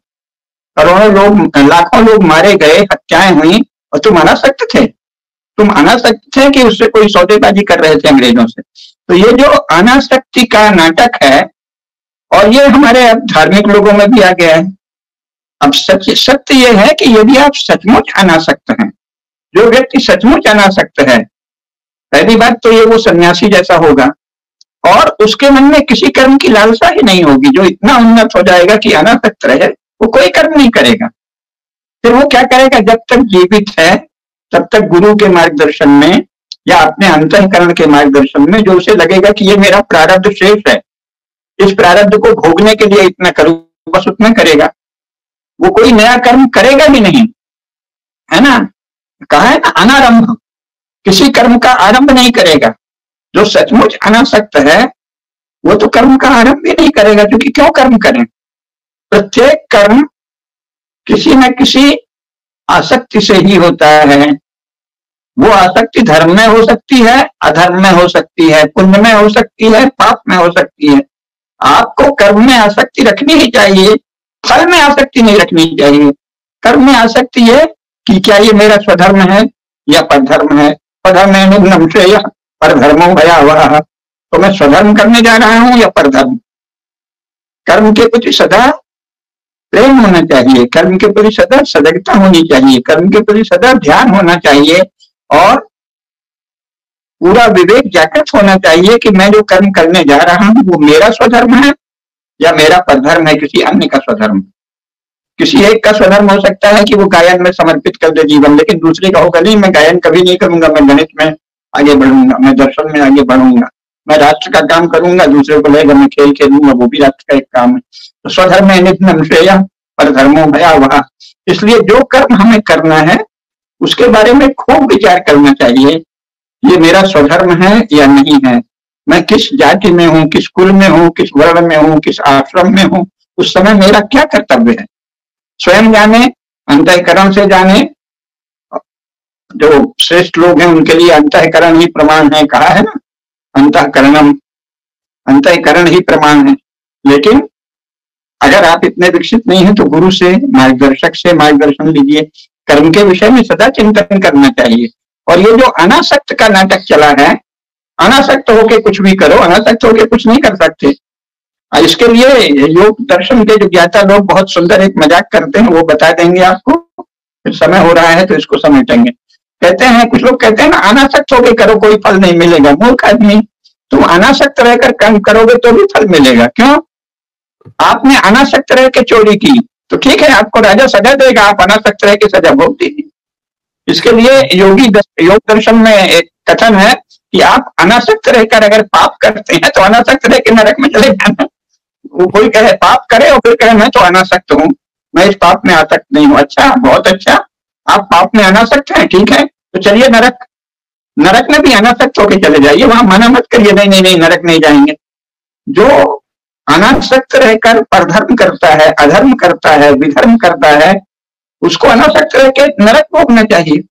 करोड़ों लोग, लाखों लोग मारे गए, हत्याएँ हुई, और तुम अनासक्त थे। तुम अनासक्त थे कि उससे कोई सौदेबाजी कर रहे थे अंग्रेज़ों से। तो ये जो अनासक्ति का नाटक है, और ये हमारे अब धार्मिक लोगों में भी आ गया है। अब सच, सत्य ये है कि यदि आप सचमुच अनासक्त हैं, जो व्यक्ति सचमुच अनासक्त है, पहली बात तो ये वो सन्यासी जैसा होगा, और उसके मन में किसी कर्म की लालसा ही नहीं होगी, जो इतना उन्नत हो जाएगा कि अनासक्त रहे। वो कोई कर्म नहीं करेगा। फिर वो क्या करेगा? जब तक जीवित है, तब तक गुरु के मार्गदर्शन में या अपने अंतकरण के मार्गदर्शन में जो उसे लगेगा कि ये मेरा प्रारब्ध शेष है। इस प्रारब्ध को भोगने के लिए इतना करूँ, बस उतना करेगा। वो कोई नया कर्म करेगा भी नहीं। है ना? कहा है ना, अनारंभ। किसी कर्म का आरंभ नहीं करेगा। जो सचमुच अनासक्त है, वो तो कर्म का आरंभ भी नहीं करेगा, क्योंकि क्यों कर्म करें? प्रत्येक कर्म किसी न किसी आसक्ति से ही होता है। वो आसक्ति धर्म में हो सकती है, अधर्म में हो सकती है, पुण्य में हो सकती है, पाप में हो सकती है। आपको कर्म में आसक्ति रखनी ही चाहिए, फल में आसक्ति नहीं रखनी चाहिए। कर्म में आसक्ति है कि क्या ये मेरा स्वधर्म है या परधर्म है? स्वधर्म निम्न पर धर्मो भया हुआ तो मैं स्वधर्म करने जा रहा हूँ या परधर्म? कर्म के प्रति सदा प्रेम होना चाहिए, कर्म के प्रति सदा सजगता होनी चाहिए, कर्म के प्रति सदा ध्यान होना चाहिए और पूरा विवेक जागृत होना चाहिए कि मैं जो कर्म करने जा रहा हूँ, वो मेरा स्वधर्म है या मेरा परधर्म है, किसी अन्य का स्वधर्म। किसी एक का स्वधर्म हो सकता है कि वो गायन में समर्पित कर दे जीवन, लेकिन दूसरे का होगा, नहीं, मैं गायन कभी नहीं करूँगा, मैं गणित में आगे बढ़ूँगा, मैं दर्शन में आगे बढ़ूँगा। मैं राष्ट्र का काम करूँगा, दूसरे को लेकर मैं खेल खेलूँगा, वो भी राष्ट्र का एक काम है। तो स्वधर्म श्रेय पर धर्मो भया वहा। इसलिए जो कर्म हमें करना है, उसके बारे में खूब विचार करना चाहिए, ये मेरा स्वधर्म है या नहीं है। मैं किस जाति में हूँ, किस कुल में हूँ, किस वर्ण में हूँ, किस आश्रम में हूँ, उस समय मेरा क्या कर्तव्य है? स्वयं जाने, अंतकरण से जाने, जो श्रेष्ठ लोग हैं उनके लिए अंतकरण ही प्रमाण है, कहा है ना? अंतकरणम। अंतकरण ही प्रमाण है। लेकिन अगर आप इतने विकसित नहीं है तो गुरु से, मार्गदर्शक से मार्गदर्शन लीजिए। कर्म के विषय में सदा चिंतन करना चाहिए। और ये जो अनासक्त का नाटक चला है, अनासक्त होके कुछ भी करो, अनासक्त होके कुछ नहीं कर सकते। इसके लिए योग दर्शन के जो ज्ञाता लोग बहुत सुंदर एक मज़ाक करते हैं, वो बता देंगे आपको। समय हो रहा है तो इसको समेटेंगे। कहते हैं, कुछ लोग कहते हैं ना, अनासक्त होके करो, कोई फल नहीं मिलेगा। मूर्ख आदमी, तुम अनासक्त रहकर कर्म करोगे तो भी फल मिलेगा। क्यों? आपने अनासक्त रह के चोरी की तो ठीक है, आपको राजा सजा देगा, आप अनासक्त रह के सजा भोग दीजिए। इसके लिए योगी योग दर्शन में एक कथन है कि आप अनासक्त रहकर अगर पाप करते हैं तो अनासक्त रह के नरक में चले जाना। वो कोई कहे, पाप करे और फिर कहे, मैं तो अनासक्त हूँ, मैं इस पाप में आसक्त नहीं हूँ। अच्छा बहुत अच्छा। आप पाप में अनासक्त हैं, ठीक है? तो चलिए नरक। नरक में भी अनासक्त होके चले जाइए, वहाँ मना मत करिए, नहीं नहीं नहीं, नरक नहीं जाएँगे। जो अनासक्त रहकर परधर्म करता है, अधर्म करता है, विधर्म करता है, उसको अनासक्त रह के नरक भोगना चाहिए।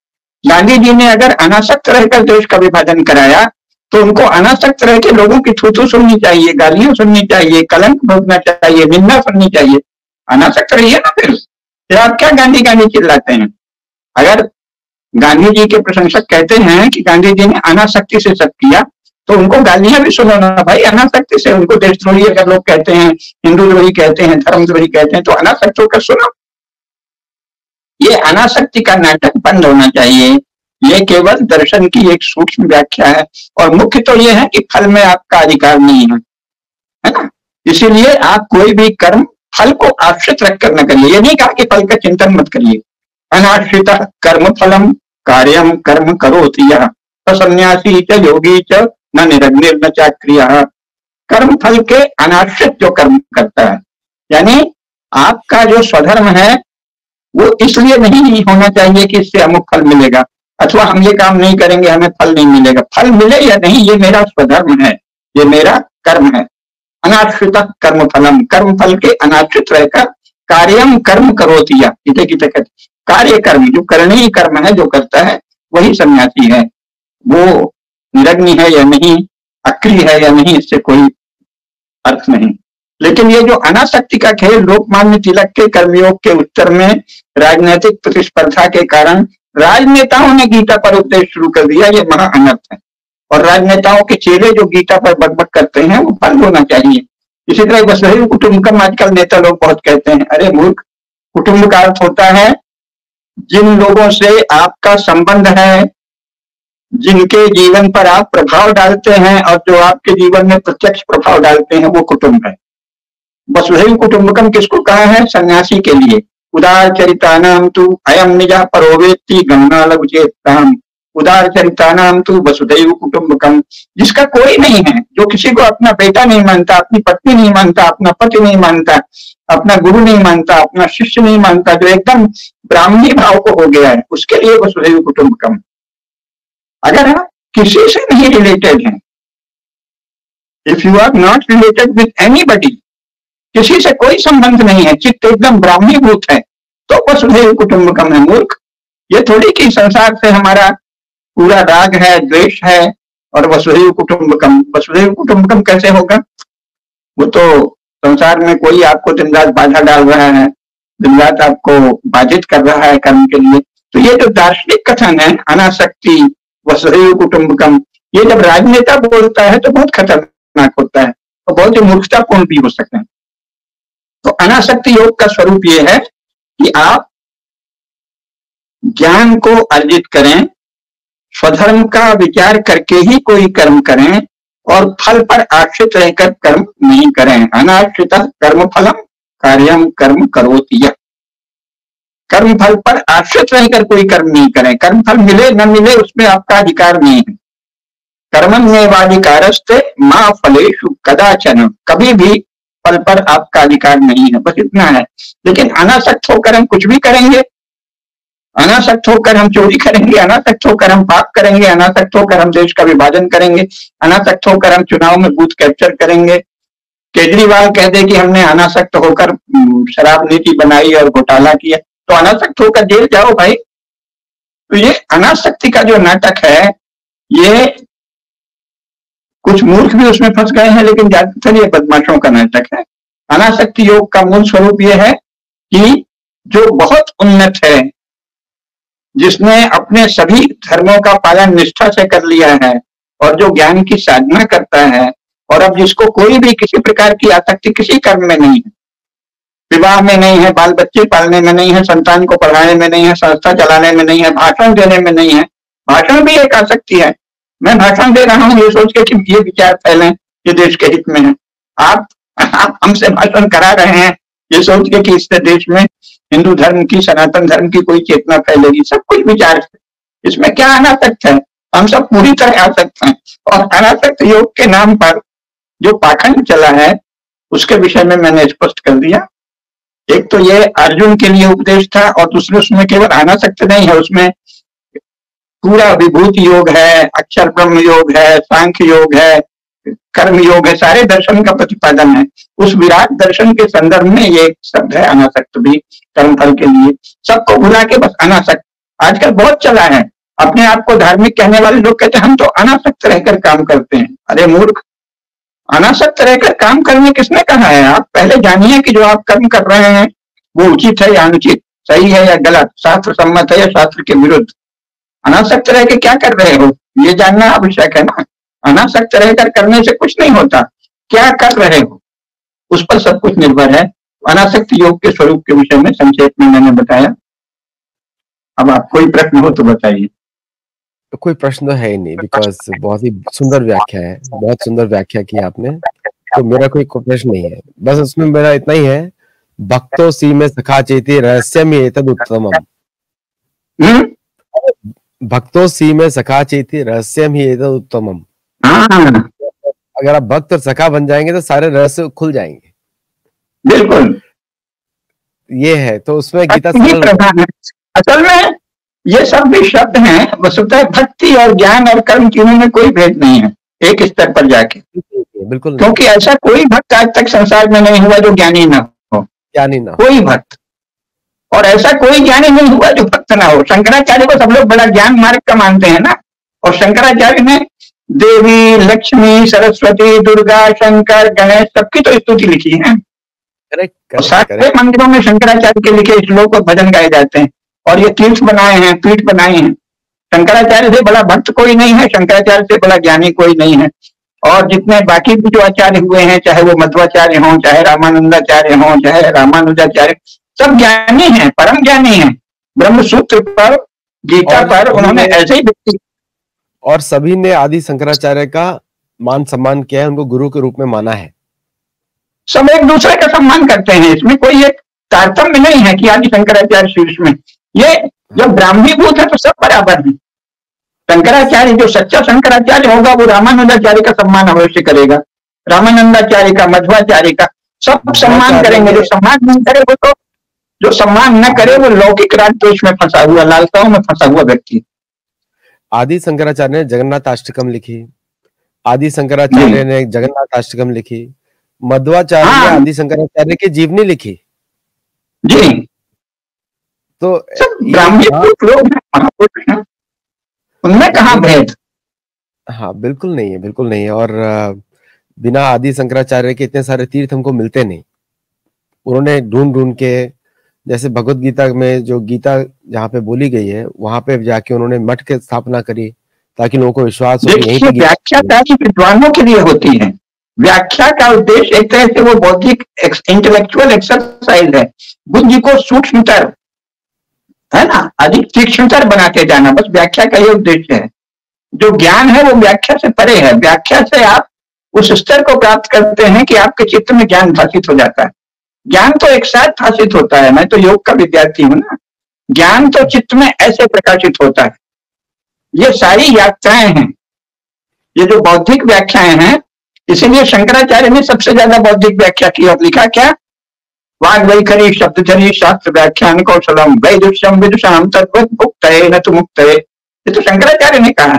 गांधी जी ने अगर अनासक्त रहकर देश का विभाजन कराया तो उनको अनासक्त रह के लोगों की थूथू सुननी चाहिए, गालियाँ सुननी चाहिए, कलंक भोगना चाहिए, निंदा सुननी चाहिए। अनासक्त रहिए ना फिर आप क्या गांधी गांधी चिल्लाते हैं? अगर गांधी जी के प्रशंसक कहते हैं कि गांधी जी ने अनासक्ति से सब किया तो उनको गालियाँ भी सुनो ना भाई, अनासक्ति से उनको देशद्रोही अगर लोग कहते हैं हिंदू द्रोही कहते हैं धर्म द्रोही कहते हैं तो अनासक्त होकर सुनो। ये अनासक्ति का नाटक बंद होना चाहिए। ये केवल दर्शन की एक सूक्ष्म व्याख्या है, और मुख्य तो ये है कि फल में आपका अधिकार नहीं है है ना? इसीलिए आप कोई भी कर्म फल को आश्रित रखकर न करिए। ये नहीं कहा कि फल का चिंतन मत करिए। अनाश्रित कर्म फलम कार्यम कर्म करो सन्यासी च, योगी च, न निरग्निर न चाक्रिया कर्म फल के अनाश्रित जो कर्म करता है, यानी आपका जो स्वधर्म है, वो इसलिए नहीं होना चाहिए कि इससे अमुक फल मिलेगा। अथवा हम ये काम नहीं करेंगे, हमें फल नहीं मिलेगा। फल मिले या नहीं, ये मेरा स्वधर्म है, ये मेरा कर्म है। अनाश्रित कर्म फलम, कर्म फल के अनाश्रित रहकर कार्यम कर्म करो दिया कार्य कर्म, जो करणीय कर्म है, जो करता है, वही सन्यासी है। वो निरग्नि है या नहीं, अक्रिय है या नहीं, इससे कोई अर्थ नहीं। लेकिन ये जो अनाशक्ति का खेल लोकमान्य तिलक के कर्मयोग के उत्तर में राजनीतिक प्रतिस्पर्धा के कारण राजनेताओं ने गीता पर उपदेश शुरू कर दिया, ये महा अनर्थ है। और राजनेताओं के चेले जो गीता पर बकबक करते हैं, वो बंद होना चाहिए। इसी तरह वसुधैव कुटुंबकम आजकल नेता लोग बहुत कहते हैं, अरे मूर्ख कुटुंब का अर्थ होता है जिन लोगों से आपका संबंध है, जिनके जीवन पर आप प्रभाव डालते हैं और जो आपके जीवन में प्रत्यक्ष प्रभाव डालते हैं, वो कुटुंब है। वसुधैव कुटुंबकम किसको कहा है? सन्यासी के लिए। उदार चरितानाम तू अयम निजा परोवेत्ती गंगा लघु चेताम उदार चरितानाम तू वसुधैव कुटुंबकम। जिसका कोई नहीं है, जो किसी को अपना बेटा नहीं मानता, अपनी पत्नी नहीं मानता, अपना पति नहीं मानता, अपना गुरु नहीं मानता, अपना शिष्य नहीं मानता, जो एकदम ब्राह्मणी भाव को हो गया है, उसके लिए वसुधैव कुटुंबकम अगर आप किसी से नहीं रिलेटेड हैं if you are not related with any किसी से कोई संबंध नहीं है, चित्त एकदम ब्राह्मीभूत है तो वसुधैव कुटुंबकम है, मूर्ख। ये थोड़ी कि संसार से हमारा पूरा राग है, द्वेष है, और वसुधैव कुटुंबकम वसुधैव कुटुंबकम कैसे होगा? वो तो संसार में कोई आपको दिन रात बाधा डाल रहा है रात आपको बाधित कर रहा है कर्म के लिए। तो ये जो दार्शनिक कथन है अनाशक्ति वसुधैव कुटुंबकम ये जब राजनेता बोलता है तो बहुत खतरनाक होता है तो बहुत ही मूर्खतापूर्ण भी हो सकते हैं। तो अनाशक्ति योग का स्वरूप ये है कि आप ज्ञान को अर्जित करें, स्वधर्म का विचार करके ही कोई कर्म करें और फल पर आश्रित रहकर कर्म नहीं करें। अनाश्रित कर्म फलम कार्यम कर्म करोती कर्म फल पर आश्रित रहकर कोई कर्म नहीं करें। कर्म फल मिले, न मिले, उसमें आपका अधिकार नहीं है। कर्मन में वाधिकारस्ते माँ फलेशु कदाचन। कभी भी फल पर आपका अधिकार नहीं है। बस इतना है। लेकिन अनासक्त होकर हम कुछ भी करेंगे, अनासक्त होकर हम चोरी करेंगे, अनासक्त होकर हम पाप करेंगे, अनासक्त होकर हम देश का विभाजन करेंगे, अनासक्त होकर हम चुनाव में बूथ कैप्चर करेंगे केजरीवाल कह दे कि हमने अनासक्त होकर शराब नीति बनाई और घोटाला किया। तो अनासक्त होकर जेल जाओ भाई। तो ये अनासक्ति का जो नाटक है, ये कुछ मूर्ख भी उसमें फंस गए हैं, लेकिन ज़्यादातर ये बदमाशों का नाटक है। अनासक्ति योग का मूल स्वरूप यह है कि जो बहुत उन्नत है, जिसने अपने सभी धर्मों का पालन निष्ठा से कर लिया है, और जो ज्ञान की साधना करता है और अब जिसको कोई भी किसी प्रकार की आसक्ति किसी कर्म में नहीं है, विवाह में नहीं है बाल बच्चे पालने में नहीं है, संतान को पढ़ाने में नहीं है, संस्था चलाने में नहीं है, भाषण देने में नहीं है, भाषण भी एक आसक्ति है। मैं भाषण दे रहा हूँ, ये सोच के कि ये विचार फैले, ये देश के हित में है। आप आप हमसे भाषण करा रहे हैं, ये सोच के कि इससे देश में हिंदू धर्म की, सनातन धर्म की कोई चेतना फैलेगी, सब कुछ विचार इसमें क्या अनासक्त है? हम सब पूरी तरह आसक्त हैं और अनासक्त योग के नाम पर जो पाखंड चला है, उसके विषय में मैंने स्पष्ट कर दिया। एक तो ये अर्जुन के लिए उपदेश था और दूसरे उसमें केवल अनासक्त नहीं है, उसमें पूरा विभूत योग है, अक्षर ब्रह्म योग है सांख्य योग है, कर्म योग है, सारे दर्शन का प्रतिपादन है। उस विराट दर्शन के संदर्भ में ये एक शब्द है अनासक्त भी, कर्म फल के लिए। सबको भुला के बस अनासक्त आजकल बहुत चला है। अपने आप को धार्मिक कहने वाले लोग कहते हैं, हम तो अनासक्त रहकर काम करते हैं। अरे मूर्ख अनासक्त रहकर काम करने किसने कहा है? आप पहले जानिए कि जो आप कर्म कर रहे हैं, वो उचित है या अनुचित? सही है या गलत? शास्त्र सम्मत है या शास्त्र के विरुद्ध? अनासक्त रह के क्या कर रहे हो? ये जानना आवश्यक है ना? अनासक्त रहकर करने से कुछ नहीं होता। क्या कर रहे हो? उस पर सब कुछ निर्भर है। अनासक्त योग के स्वरूप के विषय में संक्षेप में मैंने बताया। अब आप कोई प्रश्न हो तो बताइए। कोई प्रश्न तो है ही नहीं बिकॉज़ बहुत ही सुंदर व्याख्या है बहुत सुंदर व्याख्या की आपने तो मेरा कोई प्रश्न नहीं है बस उसमें मेरा इतना ही है भक्तो सी में सखा चेती रहस्य में तद उत्तम? भक्तो सी में सखा चेती रहस्य ही उत्तम हाँ। अगर आप भक्त और सखा बन जाएँगे तो सारे रहस्य खुल जाएँगे बिल्कुल ये है तो उसमें गीता असल में ये सब भी शब्द हैं वसुतः भक्ति और ज्ञान और कर्म तीनों में कोई भेद नहीं है एक स्तर पर जाके। बिल्कुल क्योंकि ऐसा कोई भक्त आज तक संसार में नहीं हुआ जो ज्ञानी ना हो। ज्ञानी ना कोई भक्त। और ऐसा कोई ज्ञानी नहीं हुआ जो भक्त ना हो। शंकराचार्य को सब लोग बड़ा ज्ञान मार्ग का मानते हैं ना? और शंकराचार्य ने देवी लक्ष्मी सरस्वती दुर्गा शंकर गणेश सबकी तो स्तुति लिखी है। सारे मंदिरों में शंकराचार्य के लिखे श्लोक और भजन गाए जाते हैं। और ये तीर्थ बनाए हैं पीठ बनाए हैं। शंकराचार्य से बड़ा भक्त कोई नहीं है शंकराचार्य से बड़ा ज्ञानी कोई नहीं है। और जितने बाकी भी जो आचार्य हुए हैं चाहे वो मध्वाचार्य हों चाहे रामानंदाचार्य हों चाहे रामानुजाचार्य सब ज्ञानी हैं परम ज्ञानी हैं। ब्रह्म सूत्र पर गीता पर उन्होंने ऐसे ही व्यक्ति और सभी ने आदि शंकराचार्य का मान सम्मान किया है उनको गुरु के रूप में माना है। सब एक दूसरे का सम्मान करते हैं। इसमें कोई एक तारतम्य नहीं है कि आदि शंकराचार्य शीर्ष में ये जब ब्राह्मीभूत है तो सब बराबर है। शंकराचार्य जो सच्चा शंकराचार्य होगा वो रामानंदाचार्य का सम्मान अवश्य करेगा। रामानंदाचार्य का मध्वाचार्य का सब सम्मान करेंगे। जो सम्मान नहीं करे वो तो जो सम्मान न करे वो लौकिक राजद्वेश में फंसा हुआ लालसाओं में फंसा हुआ व्यक्ति। आदि शंकराचार्य ने जगन्नाथ अष्टकम लिखी। आदि शंकराचार्य ने जगन्नाथ अष्टकम लिखी। मध्वाचार्य हाँ। आदि शंकराचार्य की जीवनी लिखी। जी। तो हैं उनमें कहा भेद? हाँ बिल्कुल नहीं है बिल्कुल नहीं है। और बिना आदि शंकराचार्य के इतने सारे तीर्थ हमको मिलते नहीं। उन्होंने ढूंढ ढूंढ के जैसे भगवत गीता में जो गीता जहाँ पे बोली गई है वहाँ पे जाके उन्होंने मठ की स्थापना करी ताकि लोगों को विश्वास हो व्याख्या विद्वानों के लिए होती है। व्याख्या का उद्देश्य एक तरह से वो बौद्धिक इंटेलेक्चुअल एक्सरसाइज है। बुद्धि को सूक्ष्मतर है ना? अधिक तीक्ष्णतर बनाते जाना, बस व्याख्या का ये उद्देश्य है। जो ज्ञान है, वो व्याख्या से परे है। व्याख्या से आप उस स्तर को प्राप्त करते हैं कि आपके चित्त में ज्ञान भाषित हो जाता है। ज्ञान तो एक साथ भाषित होता है। मैं तो योग का विद्यार्थी हूँ ना। ज्ञान तो चित्त में ऐसे प्रकाशित होता है। ये सारी यात्राएँ हैं। ये जो बौद्धिक व्याख्याएँ हैं, इसीलिए शंकराचार्य ने सबसे ज़्यादा बौद्धिक व्याख्या की। और लिखा क्या? वाग वैखरी शब्द जनी शास्त्र व्याख्यान कौशलम वैदुष्यम विदुषाम तत्व मुक्त है न तो मुक्त है ये तो शंकराचार्य ने कहा।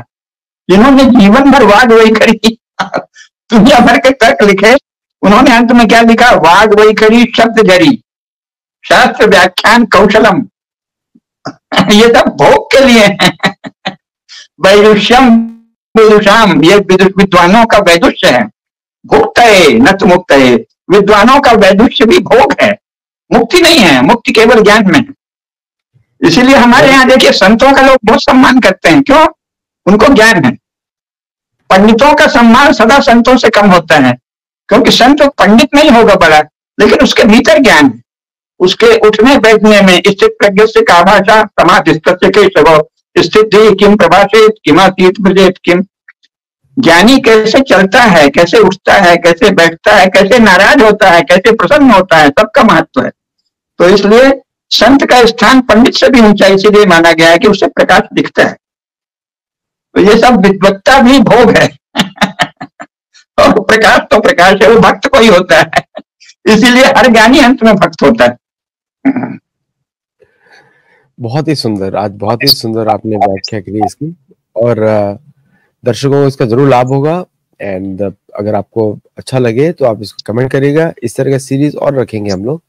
जिन्होंने जीवन भर वाग वैखरी *laughs* दुनिया भर के तर्क लिखे। उन्होंने अंत में क्या लिखा? वाग वैखरी शब्द जरी शास्त्र व्याख्यान कौशलम *laughs* ये सब भोग के लिए है। *laughs* वैदुष्यम विदुषाम ये विद्वानों का वैदुष्य है। भुक्त है न तो मुक्त है विद्वानों का वैदुष्य भी भोग है। मुक्ति नहीं है, मुक्ति केवल ज्ञान में है। इसीलिए हमारे यहाँ देखिए, संतों का लोग बहुत सम्मान करते हैं। क्यों? उनको ज्ञान है। पंडितों का सम्मान सदा संतों से कम होता है। क्योंकि संत पंडित नहीं होगा बड़ा, लेकिन उसके भीतर ज्ञान है। उसके उठने बैठने में स्थित प्रज्ञ से का भाषा समाधि के स्थित किम प्रभाषित किमातीत ब्रजेत किम ज्ञानी कैसे चलता है, कैसे उठता है, कैसे बैठता है, कैसे नाराज़ होता है, कैसे प्रसन्न होता है, सबका महत्व है। तो इसलिए संत का स्थान पंडित से भी ऊँचा, इसीलिए माना गया है कि उससे प्रकाश दिखता है। तो ये सब विद्वत्ता भी भोग है। *laughs* और प्रकाश तो प्रकाश है, वो भक्त को ही होता है। इसीलिए हर ज्ञानी अंत में भक्त होता है। बहुत ही सुंदर, आज बहुत ही सुंदर आपने व्याख्या करी इसकी। और दर्शकों को इसका ज़रूर लाभ होगा। एंड अगर आपको अच्छा लगे तो आप इसको कमेंट करिएगा। इस तरह का सीरीज़ और रखेंगे हम लोग।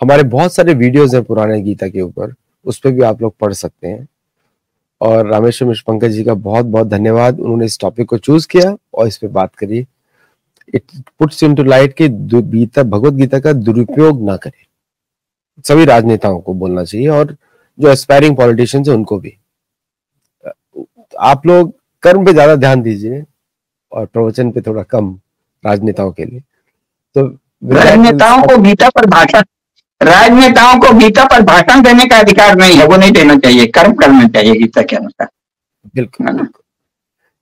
हमारे बहुत सारे वीडियोस हैं पुराने गीता के ऊपर। उस पर भी आप लोग पढ़ सकते हैं। और रामेश्वर मिश्र पंकज जी का बहुत बहुत धन्यवाद। उन्होंने इस टॉपिक को चूज़ किया और इस पर बात करी। It puts into light कि गीता, भगवत गीता का दुरुपयोग ना करें। सभी राजनेताओं को बोलना चाहिए और जो एस्पायरिंग पॉलिटिशियंस है उनको भी। आप लोग कर्म पे ज़्यादा ध्यान दीजिए और प्रवचन पे थोड़ा कम राजनेताओं के लिए। तो राजनेताओं को गीता पर भाषण राजनेताओं को गीता पर भाषण देने का अधिकार नहीं है वो नहीं देना चाहिए कर्म करना चाहिए गीता के अनुसार। बिल्कुल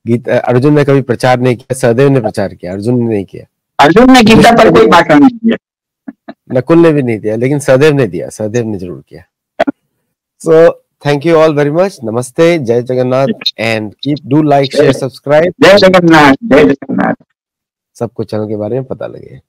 गीता अर्जुन ने कभी प्रचार नहीं किया सहदेव ने प्रचार किया अर्जुन ने नहीं किया। अर्जुन ने गीता पर कोई भाषण नहीं किया नकुल ने भी नहीं दिया लेकिन सहदेव ने दिया सहदेव ने ज़रूर किया। So so, Thank you all very much. Namaste. Jai Jagannath. And keep do like, share, subscribe. Jai Jagannath. Jai Jagannath. सबको चैनल के बारे में पता लगे